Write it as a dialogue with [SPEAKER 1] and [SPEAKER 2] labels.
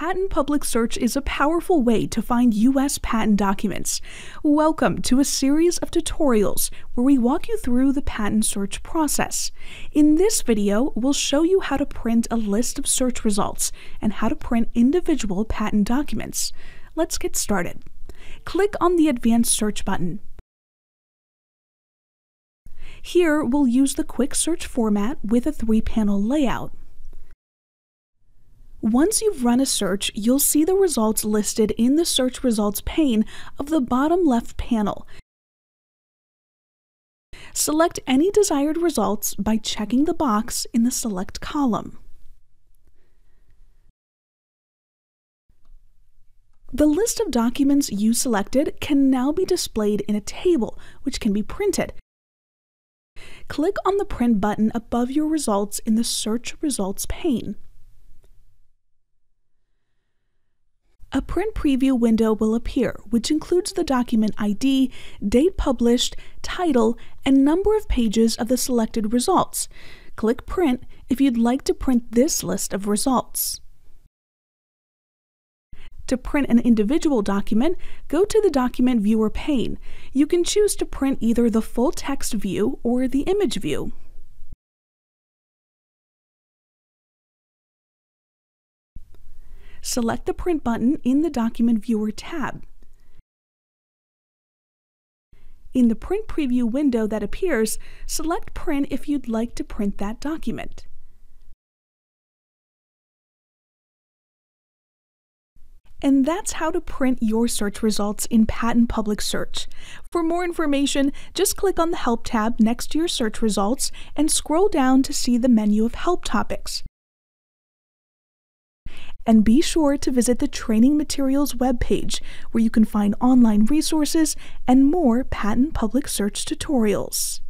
[SPEAKER 1] Patent Public Search is a powerful way to find U.S. patent documents. Welcome to a series of tutorials where we walk you through the patent search process. In this video, we'll show you how to print a list of search results and how to print individual patent documents. Let's get started. Click on the Advanced Search button. Here, we'll use the Quick Search format with a three-panel layout. Once you've run a search, you'll see the results listed in the Search Results pane of the bottom left panel. Select any desired results by checking the box in the Select column. The list of documents you selected can now be displayed in a table, which can be printed. Click on the Print button above your results in the Search Results pane. A print preview window will appear, which includes the document ID, date published, title, and number of pages of the selected results. Click Print if you'd like to print this list of results. To print an individual document, go to the Document Viewer pane. You can choose to print either the full text view or the image view. Select the Print button in the Document Viewer tab. In the Print Preview window that appears, select Print if you'd like to print that document. And that's how to print your search results in Patent Public Search. For more information, just click on the Help tab next to your search results and scroll down to see the menu of help topics. And be sure to visit the Training Materials webpage, where you can find online resources and more patent public search tutorials.